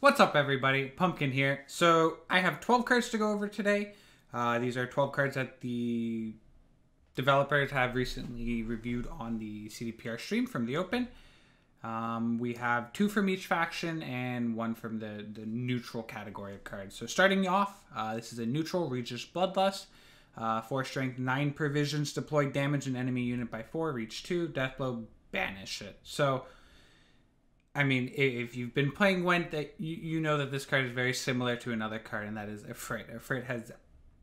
What's up, everybody? Pumpkin here. So, I have 12 cards to go over today. Uh, these are 12 cards that the developers have recently reviewed on the CDPR stream from the Open. Um, we have two from each faction and one from the, the neutral category of cards. So, starting off, uh, this is a neutral Regis Bloodlust. Uh, 4 strength, 9 provisions, deploy damage an enemy unit by 4, reach 2, deathblow, banish it. So, I mean, if you've been playing Gwent, that you, you know that this card is very similar to another card, and that is Ifrit. Ifrit has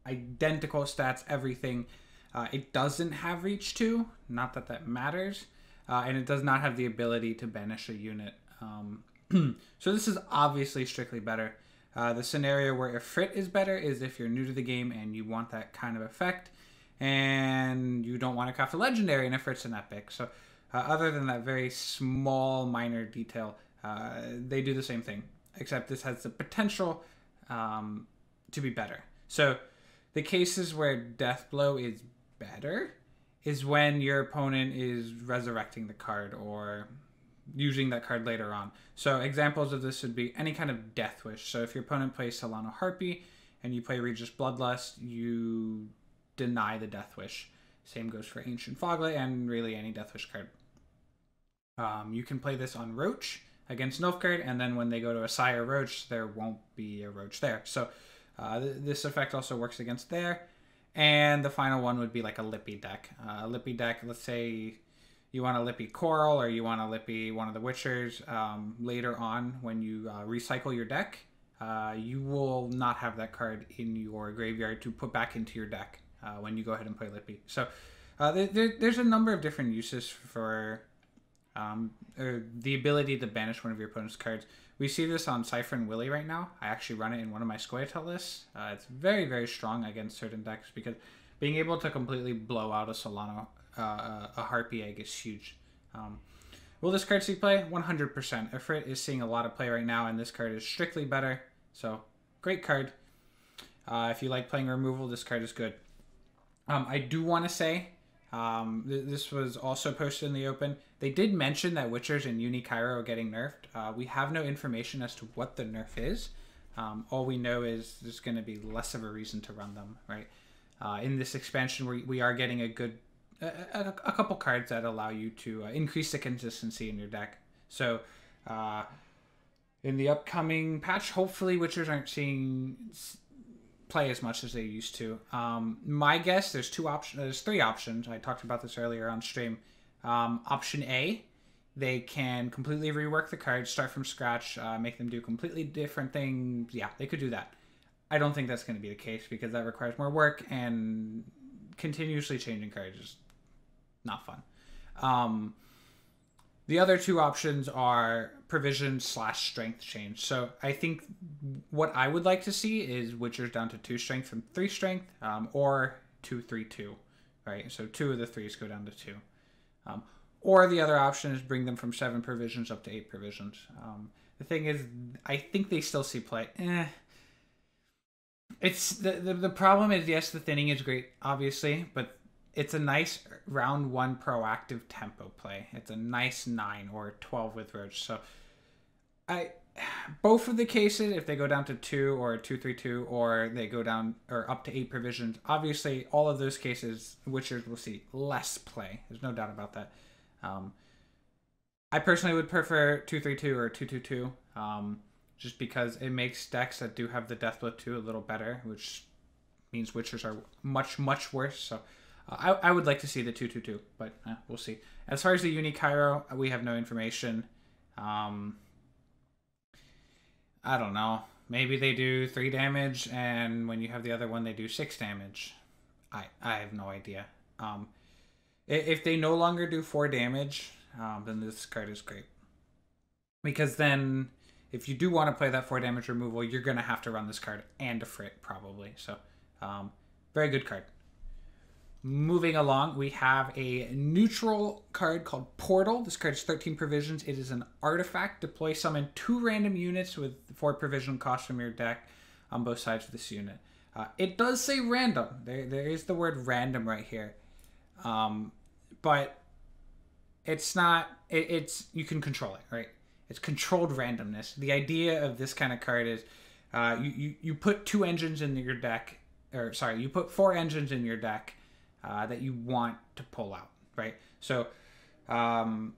identical stats, everything. Uh, it doesn't have Reach 2, not that that matters, uh, and it does not have the ability to banish a unit. Um, so this is obviously strictly better. Uh, the scenario where Ifrit is better is if you're new to the game and you want that kind of effect, and you don't want to craft a legendary, and Ifrit's an epic. So uh, other than that very small, minor detail, uh, they do the same thing, except this has the potential um, to be better. So, the cases where Death Blow is better is when your opponent is resurrecting the card or using that card later on. So, examples of this would be any kind of Death Wish. So, if your opponent plays Celaeno Harpy and you play Regis Bloodlust, you deny the Death Wish. Same goes for Ancient Foglet and really any Death Wish card. Um, you can play this on Roach against Nilfgaard, and then when they go to Assire Roach, there won't be a Roach there. So uh, th- this effect also works against there. And the final one would be like a Lippy deck. Uh, a Lippy deck, let's say you want a Lippy Coral or you want a Lippy one of the Witchers um, later on when you uh, recycle your deck, uh, you will not have that card in your graveyard to put back into your deck uh, when you go ahead and play Lippy. So uh, there, there's a number of different uses for um, or the ability to banish one of your opponent's cards. We see this on Cyprian Wiley right now. I actually run it in one of my Scoia'tael lists. Uh, it's very, very strong against certain decks because being able to completely blow out a Celaeno, uh, a Harpy egg is huge. Um, will this card see play? 100%. Ifrit is seeing a lot of play right now, and this card is strictly better. So, great card. Uh, if you like playing removal, this card is good. Um, I do want to say um, th- this was also posted in the open. They did mention that Witchers and Uni Cairo are getting nerfed. Uh, we have no information as to what the nerf is. Um, all we know is there's going to be less of a reason to run them, right? Uh, in this expansion, we, we are getting a good, a, a, a couple cards that allow you to uh, increase the consistency in your deck. So, uh, in the upcoming patch, hopefully Witchers aren't seeing play as much as they used to. Um, my guess, there's two options. There's three options. I talked about this earlier on stream. Um, option A, they can completely rework the cards, start from scratch, uh, make them do completely different things. Yeah, they could do that. I don't think that's going to be the case because that requires more work and continuously changing cards is not fun. Um, the other two options are provision slash strength change. So I think what I would like to see is Witchers down to two strength from three strength, um, or two three two, right? So two of the threes go down to two. Um, or the other option is bring them from seven provisions up to eight provisions. Um, the thing is, I think they still see play. Eh. It's the, the the problem is yes, the thinning is great, obviously, but it's a nice round one proactive tempo play. It's a nice nine or twelve with Roach. So I both of the cases, if they go down to two or two three two, or they go down or up to eight provisions, obviously all of those cases, Witchers will see less play. There's no doubt about that. Um, I personally would prefer two three two or two two two, um, just because it makes decks that do have the Deathblow two a little better, which means Witchers are much much worse. So I, I would like to see the 222, but eh, we'll see. As far as the Uni Cairo, we have no information. Um, I don't know. Maybe they do three damage, and when you have the other one, they do six damage. I I have no idea. Um, if they no longer do four damage, um, then this card is great. Because then, if you do want to play that four damage removal, you're gonna have to run this card and a Ifrit probably. So, um, very good card. Moving along, we have a neutral card called Portal. This card is 13 provisions. It is an artifact. Deploy summon two random units with four provision cost from your deck on both sides of this unit. Uh, it does say random. There, there is the word random right here. Um, but it's not, it, it's, you can control it, right? it's controlled randomness. The idea of this kind of card is uh, you, you you put two engines in your deck, or sorry, you put four engines in your deck uh, that you want to pull out, right? So, um,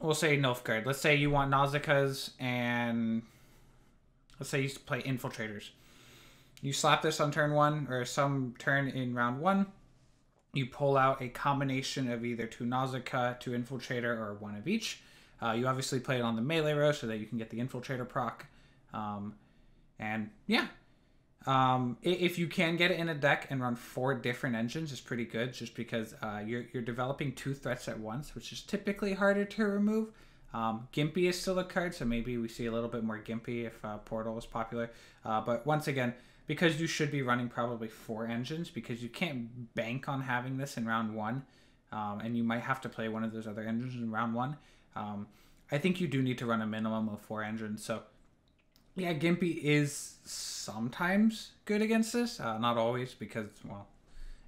we'll say Nilfgaard. Let's say you want Nausicaa's and let's say you play Infiltrators. You slap this on turn one or some turn in round one. You pull out a combination of either two Nausicaa, two Infiltrator, or one of each. Uh, you obviously play it on the melee row so that you can get the Infiltrator proc. Um, and yeah, um, if you can get it in a deck and run four different engines, is pretty good. Just because uh, you're you're developing two threats at once, which is typically harder to remove. Um, Gimpy is still a card, so maybe we see a little bit more Gimpy if uh, Portal is popular. Uh, but once again, because you should be running probably four engines, because you can't bank on having this in round one, um, and you might have to play one of those other engines in round one. Um, I think you do need to run a minimum of four engines. So yeah, Gimpy is sometimes good against this, uh, not always because well,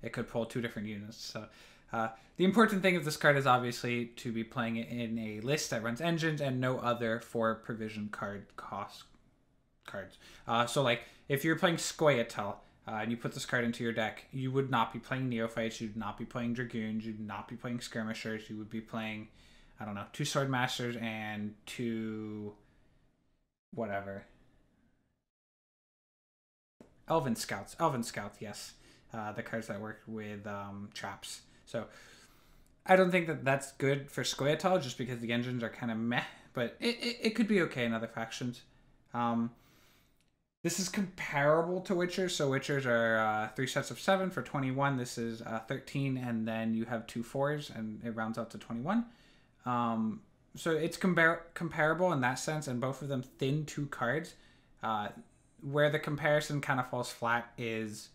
it could pull two different units. So uh, the important thing of this card is obviously to be playing it in a list that runs engines and no other four provision card cost cards. Uh, so like if you're playing Scoia'tael uh, and you put this card into your deck, you would not be playing Neophytes, you'd not be playing Dragoons, you'd not be playing Skirmishers, you would be playing, I don't know, two Sword Masters and two whatever Elven Scouts. Elven Scouts, yes. Uh, the cards that work with um, traps. So I don't think that that's good for Scoia'tael just because the engines are kind of meh, but it, it, it, could be okay in other factions. Um, this is comparable to Witchers. So Witchers are uh, three sets of seven for 21. This is uh, 13, and then you have two fours, and it rounds out to 21. Um, so it's compar- comparable in that sense, and both of them thin two cards. Uh, where the comparison kind of falls flat is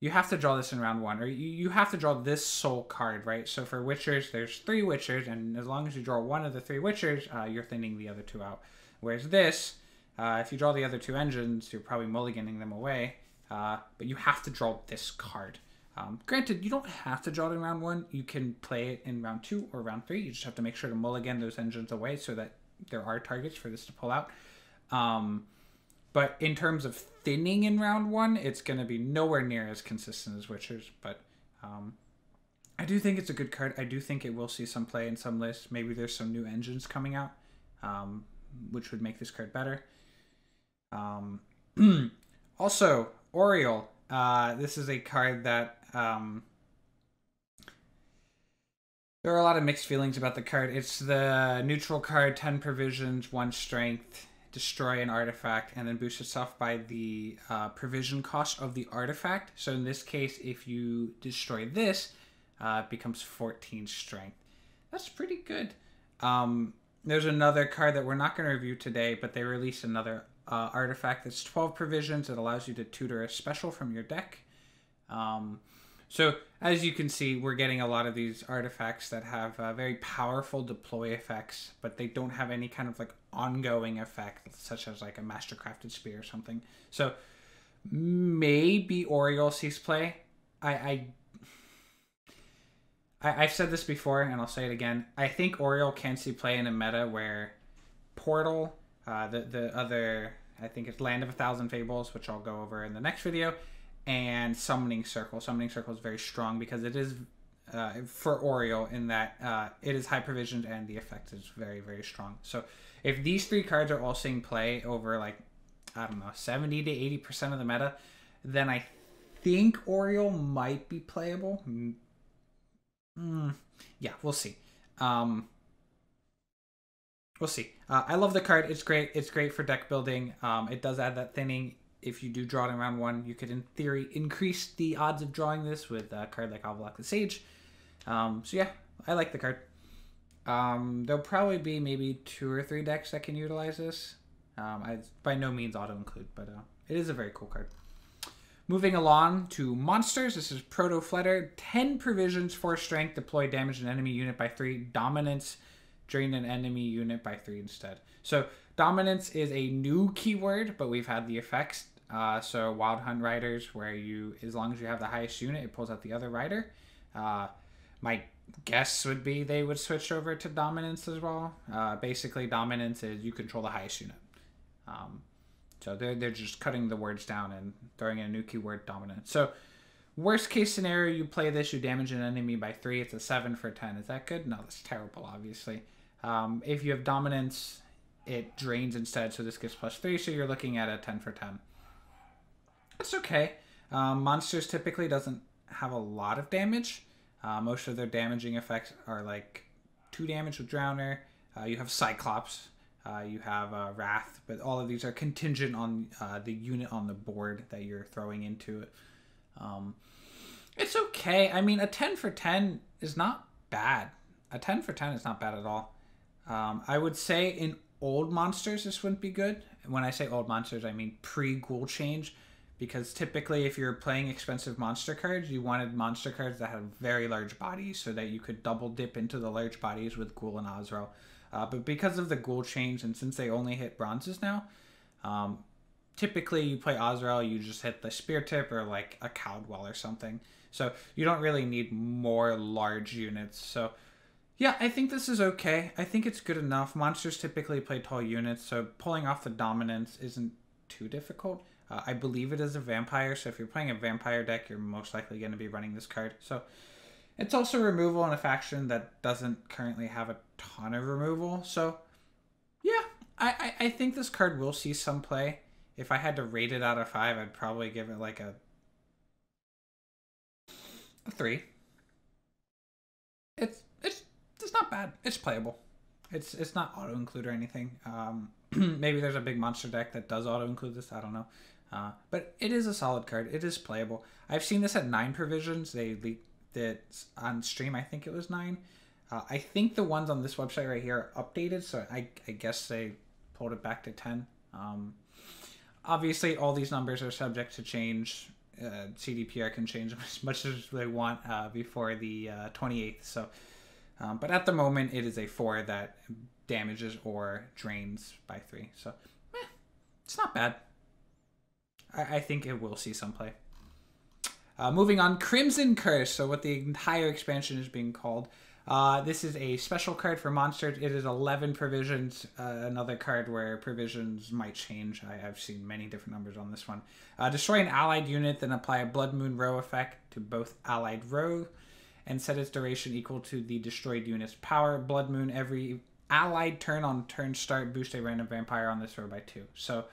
you have to draw this in round one, or you, you have to draw this soul card, right? So for Witchers, there's three Witchers, and as long as you draw one of the three Witchers, uh, you're thinning the other two out. Whereas this, uh, if you draw the other two engines, you're probably mulliganing them away, uh, but you have to draw this card. Um, granted, you don't have to draw it in round one. You can play it in round two or round three. You just have to make sure to mulligan those engines away so that there are targets for this to pull out. Um, but in terms of thinning in round one, it's going to be nowhere near as consistent as Witchers. But um, I do think it's a good card. I do think it will see some play in some lists. Maybe there's some new engines coming out, um, which would make this card better. Um, also, Oriole. Uh, this is a card that um, there are a lot of mixed feelings about the card. It's the neutral card, 10 provisions, 1 strength destroy an artifact and then boost itself by the uh, provision cost of the artifact. So in this case, if you destroy this, uh, it becomes 14 strength. That's pretty good. Um, there's another card that we're not going to review today, but they released another uh, artifact that's 12 provisions. It allows you to tutor a special from your deck. Um, so as you can see, we're getting a lot of these artifacts that have uh, very powerful deploy effects, but they don't have any kind of like ongoing effect, such as like a mastercrafted spear or something. So maybe Auriel sees play. I, I I, have said this before, and I'll say it again. I think Auriel can see play in a meta where Portal, uh, the the other, I think it's Land of a Thousand Fables, which I'll go over in the next video, and Summoning Circle. Summoning Circle is very strong because it is uh, for Auriel in that uh, it is high provisioned and the effect is very very strong. So if these three cards are all seeing play over like I don't know seventy to eighty percent of the meta, then I think Auriel might be playable. Mm, yeah, we'll see. Um, we'll see. Uh, I love the card. It's great. It's great for deck building. Um, it does add that thinning if you do draw it in round one, you could, in theory, increase the odds of drawing this with a card like Avallac'h the Sage. Um, so yeah, I like the card. Um, there'll probably be maybe two or three decks that can utilize this. Um, I by no means auto include, but uh, it is a very cool card. Moving along to monsters, this is Protofleder. 10 provisions, 4 strength, deploy damage an enemy unit by 3, dominance, drain an enemy unit by 3 instead. So Dominance is a new keyword, but we've had the effects. Uh, so Wild Hunt Riders, where you, as long as you have the highest unit, it pulls out the other rider. Uh, my guess would be they would switch over to dominance as well. Uh, basically, dominance is you control the highest unit. Um, so they're, they're just cutting the words down and throwing in a new keyword Dominance. So worst case scenario, you play this, you damage an enemy by three. It's a seven for 10. Is that good? No, that's terrible, obviously. Um, if you have dominance, it drains instead. So this gives plus three. So you're looking at a 10 for 10. It's okay. Um, monsters typically doesn't have a lot of damage. Uh, most of their damaging effects are like two damage with Drowner. Uh, you have Cyclops. Uh, you have uh, Wrath, but all of these are contingent on uh, the unit on the board that you're throwing into it. Um, it's okay. I mean, a 10 for 10 is not bad. A 10 for 10 is not bad at all. Um, I would say in old monsters, this wouldn't be good. When I say old monsters, I mean pre ghoul change because typically if you're playing expensive monster cards you wanted monster cards that had very large bodies so that you could double dip into the large bodies with ghoul and Azrael. Uh, but because of the ghoul change and since they only hit bronzes now um, typically you play Azrael you just hit the spear tip or like a cowdwell or something so you don't really need more large units so yeah i think this is okay i think it's good enough monsters typically play tall units so pulling off the dominance isn't too difficult uh, I believe it is a vampire, so if you're playing a vampire deck, you're most likely going to be running this card. So it's also removal in a faction that doesn't currently have a ton of removal. So yeah, I, I, I think this card will see some play. If I had to rate it out of five, I'd probably give it like a a three. It's it's not bad. It's playable. It's it's not auto include or anything. Um, maybe there's a big monster deck that does auto include this. I don't know. Uh, but it is a solid card. It is playable. I've seen this at nine provisions. They leaked it on stream. I think it was nine. Uh, I think the ones on this website right here are updated, so I, I guess they pulled it back to 10. Um, obviously, all these numbers are subject to change. Uh, CDPR can change as much as they want uh, before the 28th. Uh, so, um, but at the moment, it is a four that damages or drains by three. So, it's not bad. I, I think it will see some play. Uh, moving on, Crimson Curse. So what the entire expansion is being called. Uh, this is a special card for monsters. It is 11 provisions. Uh, another card where provisions might change. I, have seen many different numbers on this one. Uh, destroy an allied unit, then apply a Blood Moon Row effect to both allied row, and set its duration equal to the destroyed unit's power. Blood Moon every allied turn on turn start boost a random vampire on this row by two. So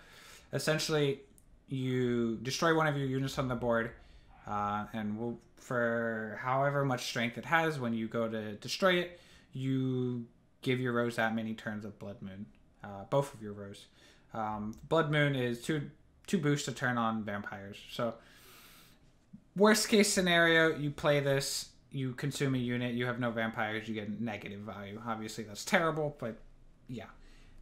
essentially, you destroy one of your units on the board, uh, and we'll, for however much strength it has, when you go to destroy it, you give your rows that many turns of Blood Moon, uh, both of your rows. Um, Blood Moon is two two boosts to turn on vampires. So worst case scenario, you play this, you consume a unit, you have no vampires, you get negative value. Obviously, that's terrible, but yeah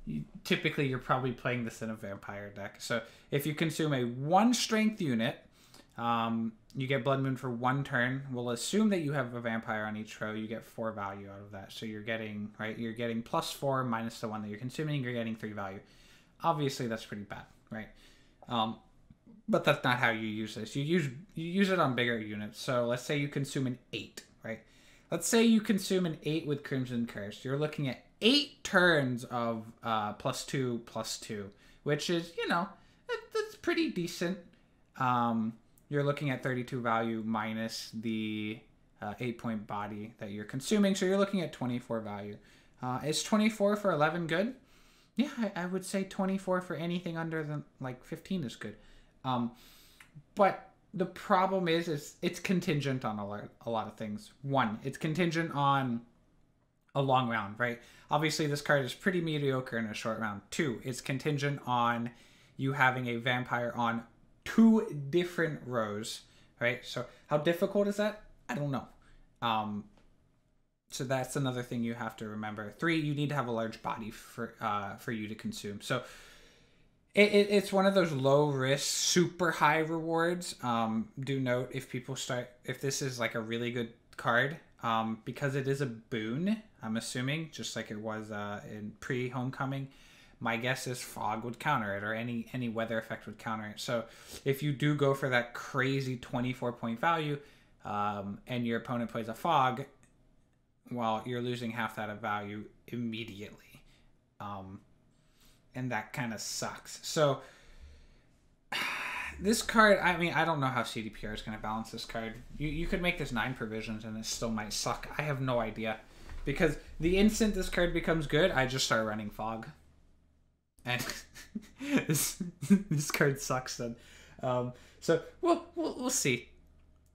you, typically you're probably playing this in a vampire deck. So if you consume a one strength unit, um, you get Blood Moon for one turn. We'll assume that you have a vampire on each row. You get four value out of that. So you're getting right. You're getting plus four minus the one that you're consuming. You're getting three value. Obviously, that's pretty bad, right? Um, but that's not how you use this. You use you use it on bigger units. So let's say you consume an eight, right? Let's say you consume an eight with Crimson Curse. You're looking at eight turns of uh, plus two, plus two, which is, you know, that's pretty decent. Um, you're looking at 32 value minus the uh, 8 point body that you're consuming. So you're looking at 24 value. Uh, is 24 for 11 good? Yeah, I, I, would say 24 for anything under than like 15 is good. Um, but the problem is, is it's contingent on a lot, a lot of things. One, it's contingent on a long round, right? Obviously, this card is pretty mediocre in a short round. Two, it's contingent on you having a vampire on two different rows, right? So, how difficult is that? I don't know. Um, so that's another thing you have to remember. Three, you need to have a large body for uh, for you to consume. So it, it, it's one of those low risk, super high rewards. Um, do note if people start if this is like a really good card, um, because it is a boon. I'm assuming, just like it was uh, in pre Homecoming. My guess is fog would counter it, or any any weather effect would counter it. So, if you do go for that crazy 24 point value, um, and your opponent plays a fog, well, you're losing half that of value immediately. Um, and that kind of sucks. So this card, I mean, I don't know how CDPR is going to balance this card. You, you could make this nine provisions and it still might suck. I have no idea. Because the instant this card becomes good, I just start running Fog. And this, this card sucks then. Um, so we'll, we'll, we'll see.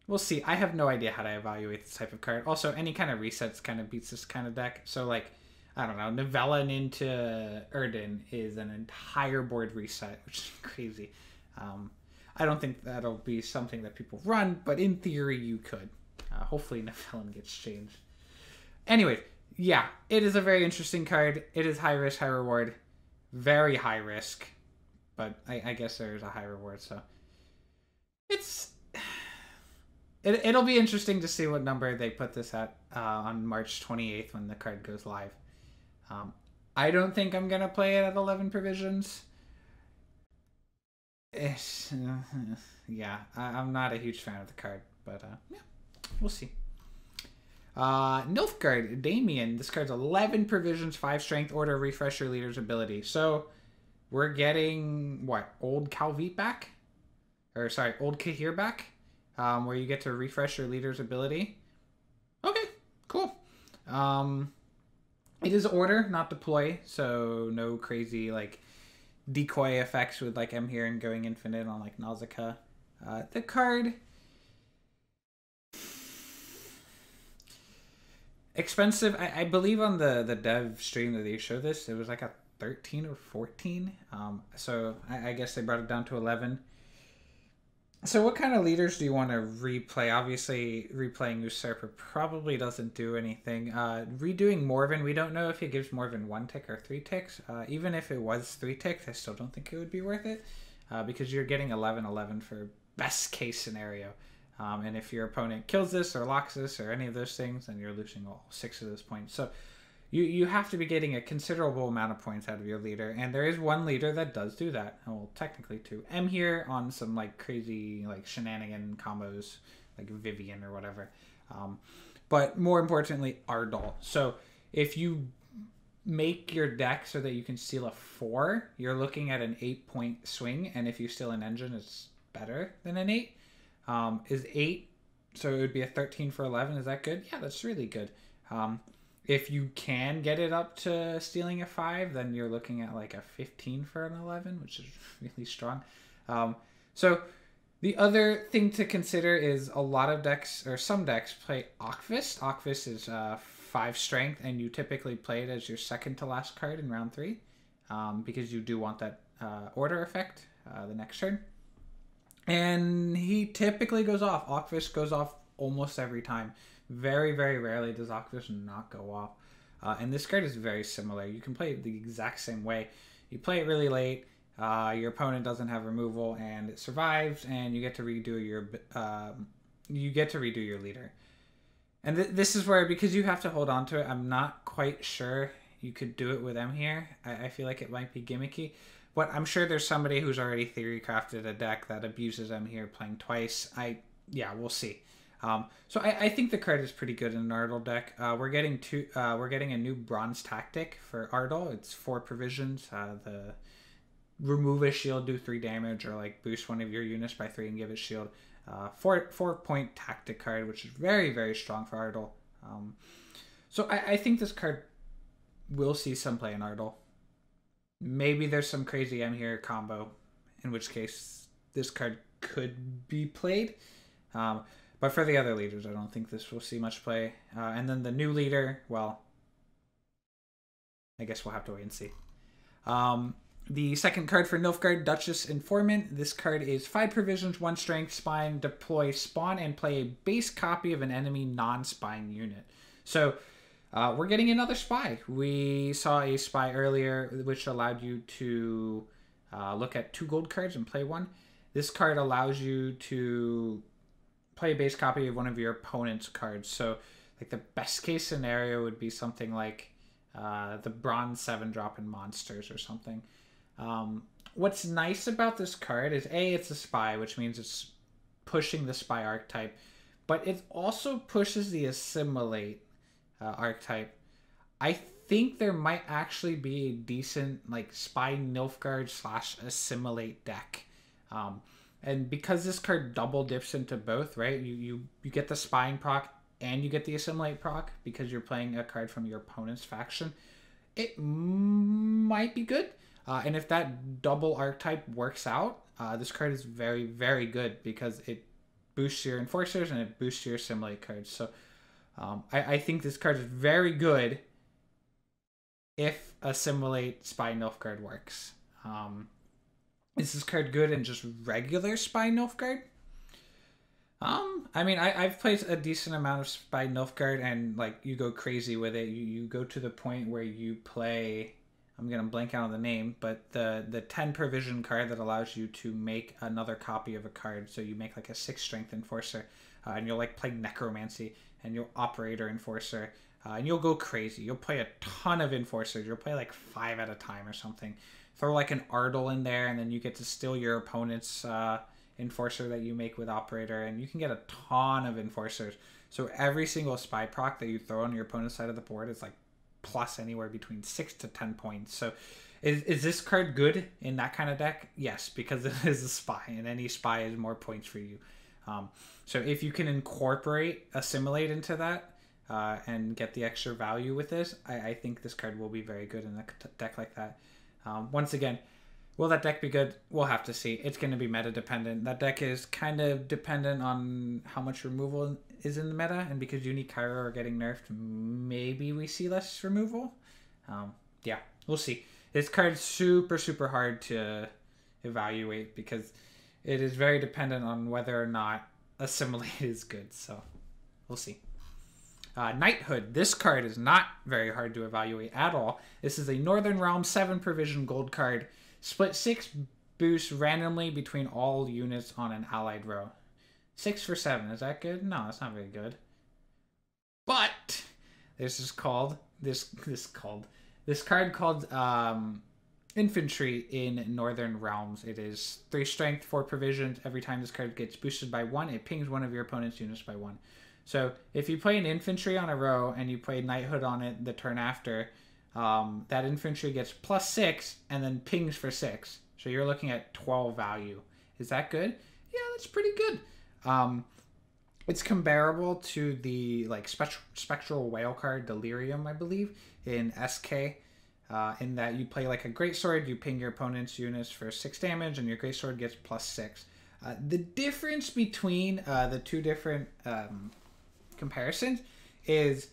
We'll see. I have no idea how to evaluate this type of card. Also, any kind of resets kind of beats this kind of deck. So, like, I don't know, Nivellen into Yrden is an entire board reset, which is crazy. Um, I don't think that'll be something that people run, but in theory, you could. Uh, hopefully, Nivellen gets changed. Anyway, yeah, it is a very interesting card. It is high risk, high reward. Very high risk, but I, I guess there's a high reward, so it's. It, it'll be interesting to see what number they put this at uh, on March 28th when the card goes live. Um, I don't think I'm going to play it at 11 provisions. It's, uh, yeah, I, am not a huge fan of the card, but uh, yeah, we'll see. Uh, Nilfgaard, Damien. This card's 11 provisions, 5 strength, order, refresh your leader's ability. So we're getting, what, old Khalvit back? Or, sorry, old Cahir back? Um, where you get to refresh your leader's ability. Okay, cool. Um, it is order, not deploy, so no crazy, like, decoy effects with like Emhyr and going infinite on like Nausicaa. Uh, the card expensive. I, I, believe on the the dev stream that they show this, it was like a thirteen or fourteen. Um, so I, I guess they brought it down to eleven. So, what kind of leaders do you want to replay? Obviously, replaying Usurper probably doesn't do anything. Uh, redoing Morvran, we don't know if it gives Morvran one tick or three ticks. Uh, even if it was three ticks, I still don't think it would be worth it uh, because you're getting 11 11 for best case scenario. Um, and if your opponent kills this or locks this or any of those things, then you're losing all six of those points. So, you you have to be getting a considerable amount of points out of your leader, and there is one leader that does do that. Well, technically two. Emhyr on some like crazy like shenanigan combos, like Vivian or whatever. Um, but more importantly, Ardal. So if you make your deck so that you can steal a four, you're looking at an eight point swing, and if you steal an engine, it's better than an eight. Um, is eight, so it would be a thirteen for eleven. Is that good? Yeah, that's really good. Um, if you can get it up to stealing a five, then you're looking at like a 15 for an 11, which is really strong. Um, so the other thing to consider is a lot of decks or some decks play Akvist. Akvist is uh, five strength, and you typically play it as your second to last card in round three um, because you do want that uh, order effect uh, the next turn. And he typically goes off. Akvist goes off almost every time. Very, very rarely does Akvist not go off. Uh, and this card is very similar. You can play it the exact same way. You play it really late. Uh, your opponent doesn't have removal, and it survives, and you get to redo your uh, you get to redo your leader. And th- this is where because you have to hold on to it, I'm not quite sure you could do it with Emhyr. I, I feel like it might be gimmicky, but I'm sure there's somebody who's already theory crafted a deck that abuses Emhyr playing twice. I yeah, we'll see. Um, so I, I, think the card is pretty good in an Ardal deck. Uh, we're getting two. Uh, we're getting a new bronze tactic for Ardal. It's four provisions. Uh, the remove a shield, do three damage, or like boost one of your units by three and give it shield. Uh, four four point tactic card, which is very very strong for Ardal. Um, so I, I think this card will see some play in Ardal. Maybe there's some crazy Emhyr combo, in which case this card could be played. Um, but for the other leaders, I don't think this will see much play. Uh, and then the new leader, well, I guess we'll have to wait and see. Um, the second card for Nilfgaard, Duchess Informant. This card is 5 provisions, 1 strength, spying, deploy, spawn, and play a base copy of an enemy non spying unit. So uh, we're getting another spy. We saw a spy earlier, which allowed you to uh, look at two gold cards and play one. This card allows you to play a base copy of one of your opponent's cards. So, like the best case scenario would be something like uh, the bronze seven drop in monsters or something. Um, what's nice about this card is a it's a spy, which means it's pushing the spy archetype, but it also pushes the assimilate uh, archetype. I think there might actually be a decent like spy Nilfgaard slash assimilate deck. Um, and because this card double dips into both, right? You you you get the spying proc and you get the assimilate proc because you're playing a card from your opponent's faction. It might be good. Uh, and if that double archetype works out, uh, this card is very, very good because it boosts your enforcers and it boosts your assimilate cards. So um, I, I think this card is very good if assimilate spy card works. Um, is this card good in just regular spy Nilfgaard? Um, I mean, I, I've played a decent amount of Spy Nilfgaard, and like you go crazy with it. You you go to the point where you play. I'm gonna blank out on the name, but the the ten provision card that allows you to make another copy of a card. So you make like a six strength enforcer, uh, and you'll like play necromancy, and you'll operator enforcer, uh, and you'll go crazy. You'll play a ton of enforcers. You'll play like five at a time or something. Throw like an Ardal in there, and then you get to steal your opponent's. Uh, enforcer that you make with operator and you can get a ton of enforcers. So every single spy proc that you throw on your opponent's side of the board is like plus anywhere between six to ten points. So is, is this card good in that kind of deck? Yes because it is a spy and any spy is more points for you. Um, so if you can incorporate assimilate into that uh, and get the extra value with this I, I, think this card will be very good in a deck like that um, once again Will that deck be good? We'll have to see. It's going to be meta dependent. That deck is kind of dependent on how much removal is in the meta, and because Unique Kairos are getting nerfed, maybe we see less removal. Um, yeah, we'll see. This card's super, super hard to evaluate because it is very dependent on whether or not Assimilate is good. So we'll see. Uh, Knighthood. This card is not very hard to evaluate at all. This is a Northern Realm 7 provision gold card Split six boosts randomly between all units on an allied row. Six for seven. Is that good? No, that's not very good. But this is called this this called this card called um, infantry in Northern Realms. It is three strength, four provisions. Every time this card gets boosted by one, it pings one of your opponent's units by one. So if you play an infantry on a row and you play knighthood on it the turn after, um, that infantry gets plus six and then pings for six. So you're looking at 12 value. Is that good? Yeah, that's pretty good. Um, it's comparable to the like spectral, spectral whale card Delirium, I believe, in SK. Uh, in that you play like a great sword, you ping your opponent's units for six damage, and your great sword gets plus six. Uh, the difference between uh, the two different um, comparisons is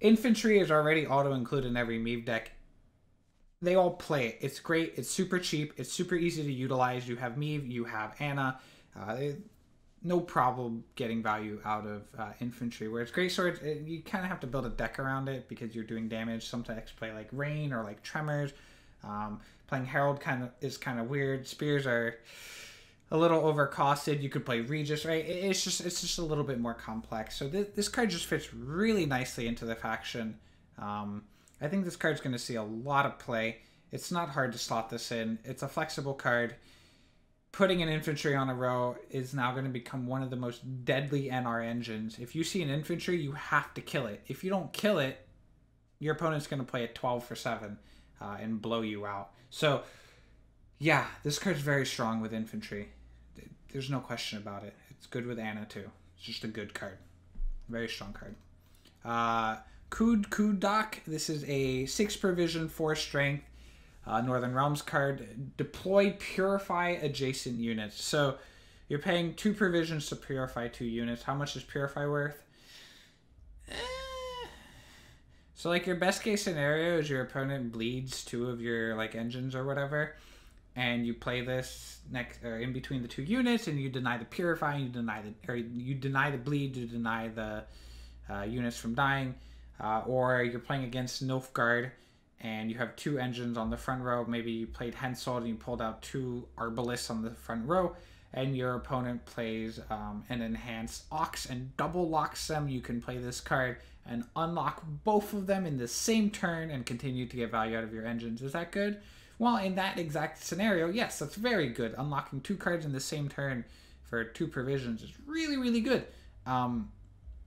Infantry is already auto included in every Meve deck. They all play it. It's great. It's super cheap. It's super easy to utilize. You have Meve, you have Anna. Uh, no problem getting value out of uh, infantry. Whereas great swords, it, you kind of have to build a deck around it because you're doing damage. Sometimes play like rain or like tremors. Um, playing herald kind of is kind of weird. Spears are a little overcosted. You could play Regis, right? It's just it's just a little bit more complex. So th- this card just fits really nicely into the faction. Um, I think this card's going to see a lot of play. It's not hard to slot this in. It's a flexible card. Putting an infantry on a row is now going to become one of the most deadly NR engines. If you see an infantry, you have to kill it. If you don't kill it, your opponent's going to play at 12 for 7 uh, and blow you out. So, yeah, this card's very strong with infantry. There's no question about it. It's good with Anna too. It's just a good card. Very strong card. Uh, Kudkudak. This is a six provision, four strength uh, Northern Realms card. Deploy Purify adjacent units. So you're paying two provisions to purify two units. How much is Purify worth? Eh. So like your best case scenario is your opponent bleeds two of your like engines or whatever and you play this next or in between the two units, and you deny the purifying, you deny the or you deny the bleed, you deny the uh, units from dying, uh, or you're playing against Nilfgaard and you have two engines on the front row. Maybe you played Henselt and you pulled out two Arbalists on the front row, and your opponent plays um, an enhanced Ox and double locks them. You can play this card and unlock both of them in the same turn and continue to get value out of your engines. Is that good? Well, in that exact scenario, yes, that's very good. Unlocking two cards in the same turn for two provisions is really, really good. Um,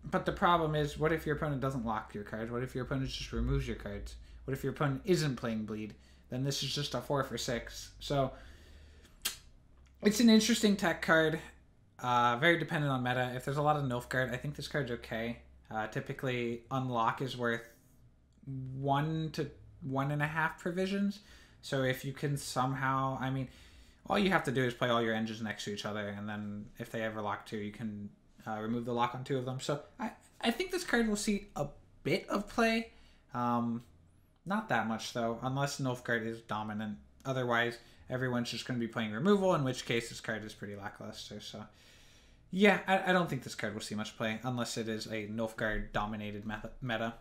but the problem is, what if your opponent doesn't lock your cards? What if your opponent just removes your cards? What if your opponent isn't playing bleed? Then this is just a four for six. So it's an interesting tech card. Uh, very dependent on meta. If there's a lot of Nilfgaard, I think this card's okay. Uh, typically, unlock is worth one to one and a half provisions. So if you can somehow, I mean, all you have to do is play all your engines next to each other, and then if they ever lock two, you can uh, remove the lock on two of them. So I, I think this card will see a bit of play. Um, not that much though, unless Nilfgaard is dominant. Otherwise, everyone's just going to be playing removal, in which case this card is pretty lackluster. So yeah, I, I don't think this card will see much play unless it is a Nilfgaard dominated meta.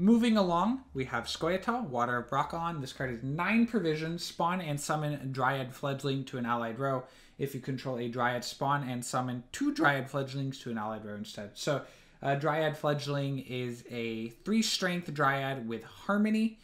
Moving along, we have Scoia'tael, Water of Brokilon. This card is 9 provisions, spawn and summon a Dryad Fledgling to an allied row. If you control a Dryad, spawn and summon two Dryad Fledglings to an allied row instead. So, uh, Dryad Fledgling is a 3 strength Dryad with Harmony.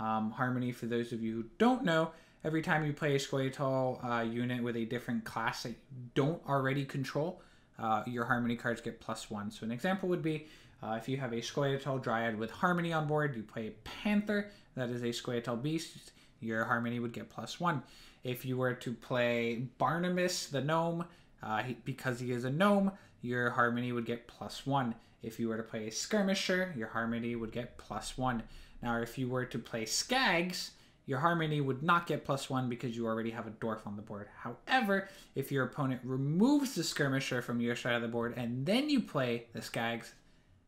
Um, Harmony, for those of you who don't know, every time you play a Scoia'tael uh, unit with a different class that you don't already control, uh, your Harmony cards get plus 1. So, an example would be uh, if you have a Scoia'tael Dryad with Harmony on board, you play Panther, that is a Scoia'tael Beast, your Harmony would get plus one. If you were to play Barnabas the Gnome, uh, he, because he is a gnome, your Harmony would get plus one. If you were to play a Skirmisher, your Harmony would get plus one. Now, if you were to play Skags, your Harmony would not get plus one because you already have a Dwarf on the board. However, if your opponent removes the Skirmisher from your side of the board and then you play the Skags,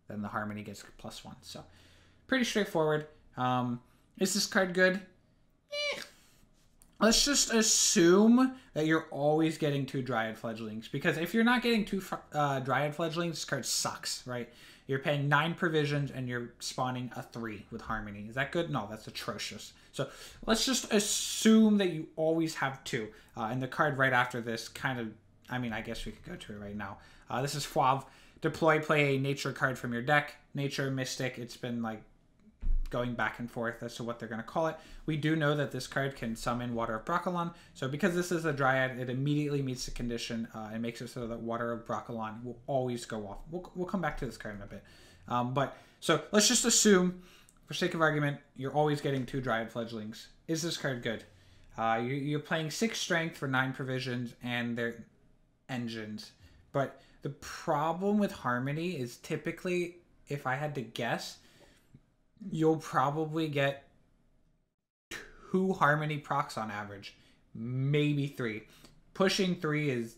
then the harmony gets plus one. So pretty straightforward. Um, is this card good? Eh. Let's just assume that you're always getting two Dryad Fledglings. Because if you're not getting two uh, Dryad Fledglings, this card sucks, right? You're paying nine provisions and you're spawning a three with Harmony. Is that good? No, that's atrocious. So let's just assume that you always have two. Uh, and the card right after this kind of, I mean, I guess we could go to it right now. Uh, this is Fauve deploy play a nature card from your deck. Nature mystic it's been like going back and forth as to what they're going to call it. We do know that this card can summon water of brokilon so because this is a dryad it immediately meets the condition uh, and makes it so that water of brokilon will always go off. We'll, we'll come back to this card in a bit. Um, but so let's just assume for sake of argument you're always getting two dryad fledglings. Is this card good? Uh, you, you're playing six strength for nine provisions and they're engines. But the problem with Harmony is typically, if I had to guess, you'll probably get two Harmony procs on average, maybe three. Pushing three is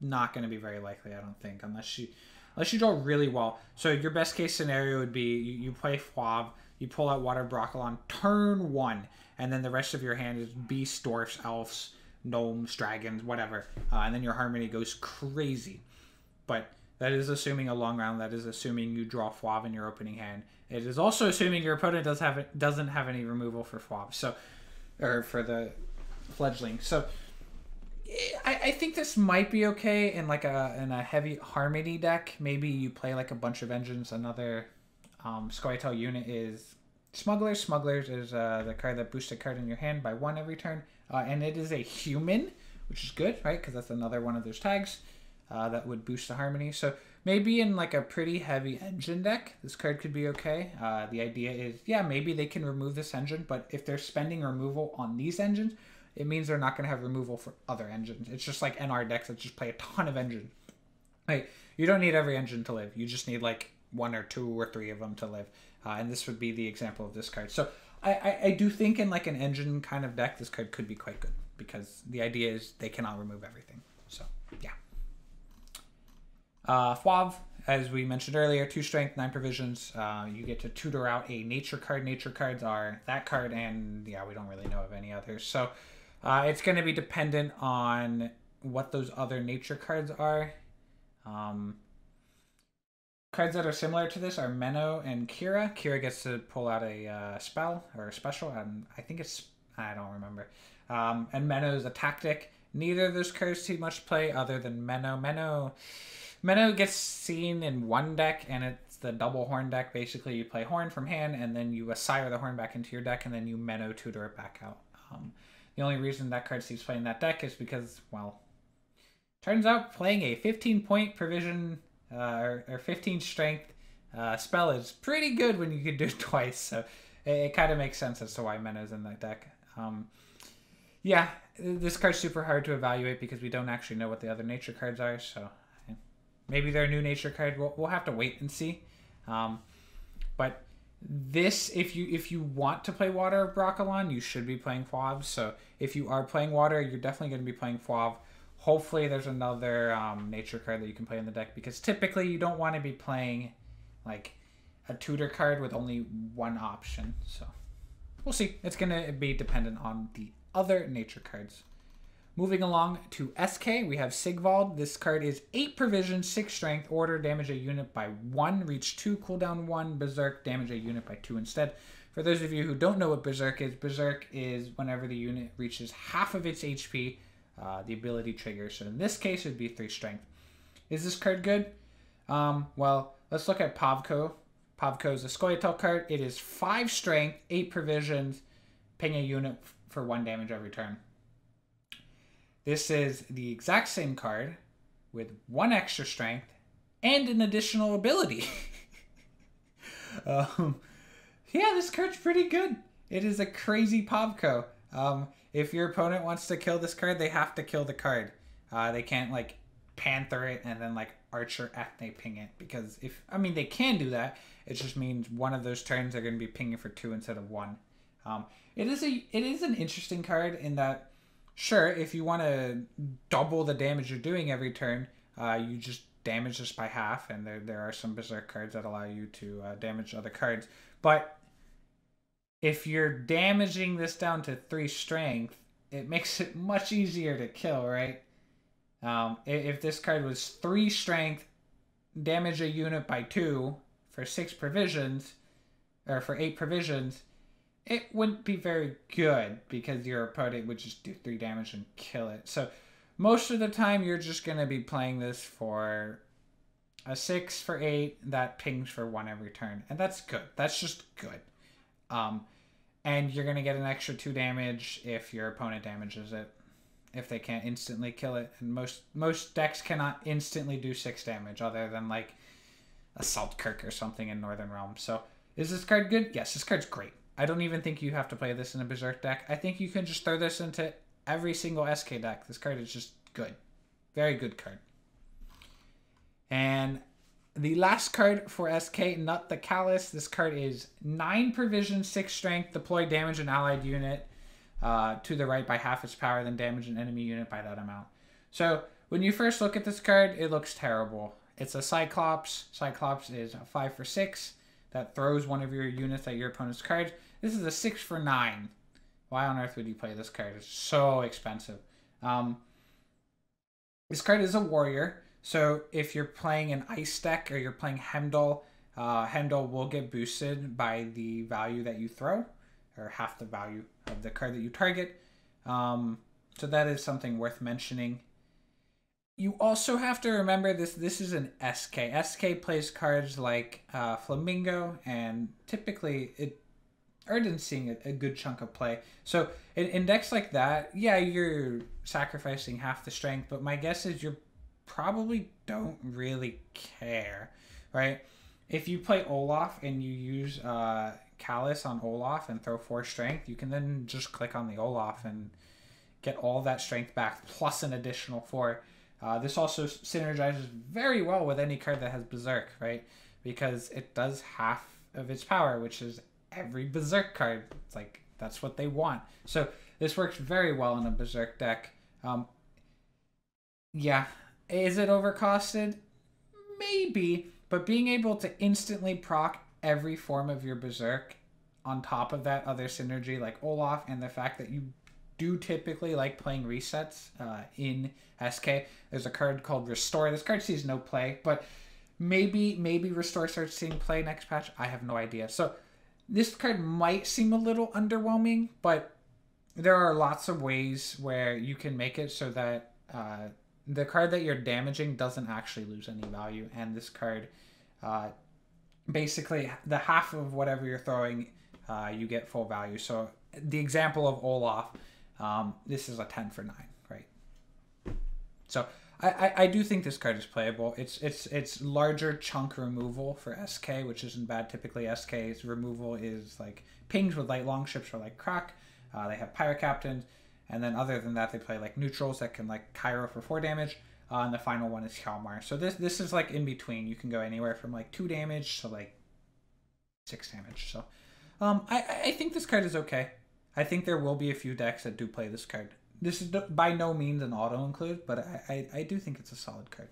not going to be very likely, I don't think, unless you unless you draw really well. So your best case scenario would be you, you play Fauve, you pull out Water Brokilon on turn one, and then the rest of your hand is beasts, dwarfs, elves, gnomes, dragons, whatever, uh, and then your Harmony goes crazy but that is assuming a long round. That is assuming you draw Fauve in your opening hand. It is also assuming your opponent does have doesn't have any removal for Fauve, so or for the fledgling. So I, I think this might be okay in like a in a heavy harmony deck. Maybe you play like a bunch of engines. Another um, Scoia'tael unit is Smugglers. Smugglers is uh, the card that boosts a card in your hand by one every turn, uh, and it is a human, which is good, right? Because that's another one of those tags uh, that would boost the harmony. So maybe in like a pretty heavy engine deck, this card could be okay. Uh, the idea is, yeah, maybe they can remove this engine, but if they're spending removal on these engines, it means they're not going to have removal for other engines. It's just like NR decks that just play a ton of engines. Like you don't need every engine to live. You just need like one or two or three of them to live. Uh, and this would be the example of this card. So I, I, I do think in like an engine kind of deck, this card could be quite good because the idea is they cannot remove everything. So yeah. Uh, as we mentioned earlier, two strength, nine provisions. Uh, you get to tutor out a nature card. Nature cards are that card, and yeah, we don't really know of any others. So uh, it's going to be dependent on what those other nature cards are. Um, cards that are similar to this are Menno and Kira. Kira gets to pull out a uh, spell or a special, and I think it's I don't remember. Um, and Menno is a tactic. Neither of those cards see much play other than Menno. Menno Menno gets seen in one deck, and it's the double horn deck. Basically, you play horn from hand, and then you assire the horn back into your deck, and then you Menno tutor it back out. Um, the only reason that card sees playing that deck is because, well, turns out playing a 15 point provision uh, or, or 15 strength uh, spell is pretty good when you can do it twice. So it, it kind of makes sense as to why Mena's in that deck. Um, yeah, this card's super hard to evaluate because we don't actually know what the other nature cards are. So maybe they're a new nature card. We'll, we'll have to wait and see. Um, but this, if you if you want to play Water Brokilon, you should be playing Fauve. So if you are playing Water, you're definitely going to be playing Fauve. Hopefully, there's another um, nature card that you can play in the deck because typically you don't want to be playing like a tutor card with only one option. So we'll see. It's going to be dependent on the other nature cards. Moving along to SK, we have Sigvald. This card is 8 provision, 6 strength, order, damage a unit by 1, reach 2, cooldown 1, berserk, damage a unit by 2 instead. For those of you who don't know what berserk is, berserk is whenever the unit reaches half of its HP, uh, the ability triggers. So in this case, it would be 3 strength. Is this card good? Um, well, let's look at Pavko. Pavko is a Scoia'tael card. It is 5 strength, 8 provisions, ping a unit for 1 damage every turn. This is the exact same card with 1 extra strength and an additional ability. um, yeah, this card's pretty good. It is a crazy Pavko. Um, if your opponent wants to kill this card, they have to kill the card. Uh, they can't like panther it and then like archer ethne ping it because if I mean they can do that. It just means one of those turns they're going to be pinging for two instead of one. Um, it is a it is an interesting card in that sure if you want to double the damage you're doing every turn, uh, you just damage this by half, and there there are some berserk cards that allow you to uh, damage other cards, but if you're damaging this down to three strength, it makes it much easier to kill, right? Um, if this card was three strength, damage a unit by two for six provisions, or for eight provisions, it wouldn't be very good because your opponent would just do three damage and kill it. So most of the time, you're just going to be playing this for a six for eight that pings for one every turn, and that's good. That's just good. Um, and you're gonna get an extra two damage if your opponent damages it, if they can't instantly kill it. And most most decks cannot instantly do six damage, other than like Assault Kirk or something in Northern Realm. So is this card good? Yes, this card's great. I don't even think you have to play this in a Berserk deck. I think you can just throw this into every single SK deck. This card is just good. Very good card. And the last card for SK, Knut the Callous. This card is 9 provision, 6 strength. Deploy damage an allied unit uh, to the right by half its power, then damage an enemy unit by that amount. So when you first look at this card, it looks terrible. It's a Cyclops. Cyclops is a 5 for 6 that throws one of your units at your opponent's card. This is a 6 for 9. Why on earth would you play this card? It's so expensive. Um, this card is a warrior. So if you're playing an ice deck or you're playing Heimdall, uh, Heimdall will get boosted by the value that you throw, or half the value of the card that you target. Um, so that is something worth mentioning. You also have to remember this. This is an SK. SK plays cards like uh, Flamingo, and typically it Erden's seeing a, a, good chunk of play. So in, in decks like that, yeah, you're sacrificing half the strength, but my guess is you're probably don't really care, right? If you play Olaf and you use uh, Callous on Olaf and throw four strength, you can then just click on the Olaf and get all that strength back plus an additional four. Uh, this also synergizes very well with any card that has Berserk, right? Because it does half of its power, which is every Berserk card. It's like that's what they want. So this works very well in a Berserk deck. Um, yeah, is it overcosted? Maybe, but being able to instantly proc every form of your Berserk on top of that other synergy like Olaf and the fact that you do typically like playing resets uh, in SK. There's a card called Restore. This card sees no play, but maybe maybe Restore starts seeing play next patch. I have no idea. So this card might seem a little underwhelming, but there are lots of ways where you can make it so that uh, the card that you're damaging doesn't actually lose any value, and this card, uh, basically, the half of whatever you're throwing, uh, you get full value. So the example of Olaf, um, this is a 10 for 9, right? So I, I, I do think this card is playable. It's it's it's larger chunk removal for SK, which isn't bad. Typically, SK's removal is like pings with light longships or like crack. Uh, they have pirate captains, and then other than that, they play like neutrals that can like Cairo for four damage. Uh, and the final one is Hjalmar. So this this is like in between. You can go anywhere from like two damage to like six damage. So um, I I think this card is okay. I think there will be a few decks that do play this card. This is by no means an auto include, but I, I, I do think it's a solid card.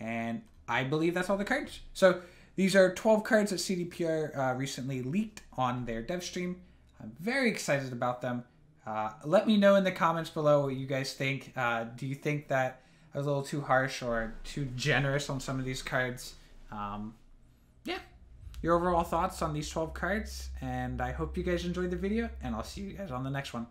And I believe that's all the cards. So these are 12 cards that CDPR uh, recently leaked on their dev stream. I'm very excited about them. Uh, let me know in the comments below what you guys think. Uh, do you think that I was a little too harsh or too generous on some of these cards? Um, yeah, your overall thoughts on these 12 cards. And I hope you guys enjoyed the video, and I'll see you guys on the next one.